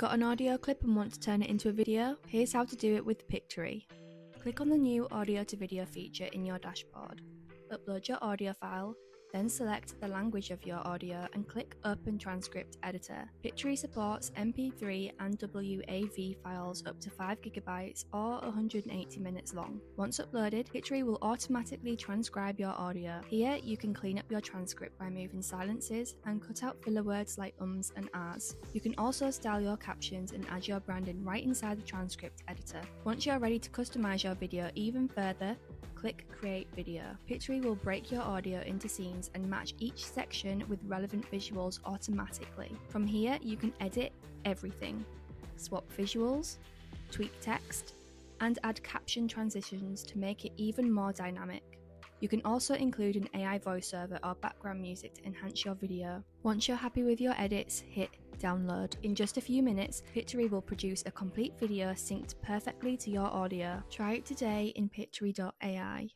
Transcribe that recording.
Got an audio clip and want to turn it into a video? Here's how to do it with Pictory. Click on the new audio to video feature in your dashboard. Upload your audio file, then select the language of your audio and click Open Transcript Editor. Pictory supports MP3 and WAV files up to 5GB or 180 minutes long. Once uploaded, Pictory will automatically transcribe your audio. Here, you can clean up your transcript by moving silences and cut out filler words like ums and ahs. You can also style your captions and add your branding right inside the transcript editor. Once you're ready to customize your video even further, click Create Video. Pictory will break your audio into scenes and match each section with relevant visuals automatically. From here, you can edit everything swap visuals, tweak text, and add caption transitions to make it even more dynamic. You can also include an AI voiceover or background music to enhance your video. Once you're happy with your edits, hit download. In just a few minutes, Pictory will produce a complete video synced perfectly to your audio. Try it today in pictory.ai.